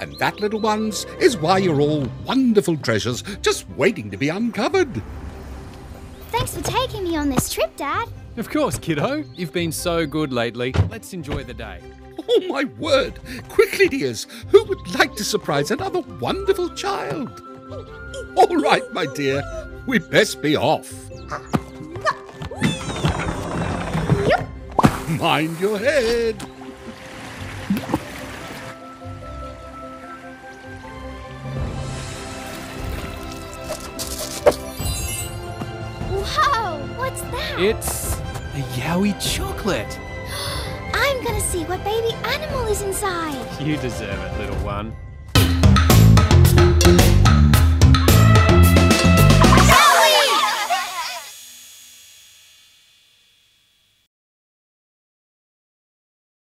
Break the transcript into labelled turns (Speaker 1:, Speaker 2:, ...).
Speaker 1: And that, little ones, is why you're all wonderful treasures just waiting to be uncovered.
Speaker 2: Thanks for taking me on this trip, Dad.
Speaker 3: Of course, kiddo. You've been so good lately. Let's enjoy the day.
Speaker 1: Oh, my word! Quickly, dears, who would like to surprise another wonderful child? All right, my dear, we'd best be off. Mind your head.
Speaker 3: It's a Yowie chocolate.
Speaker 2: I'm gonna see what baby animal is inside.
Speaker 3: You deserve it, little one.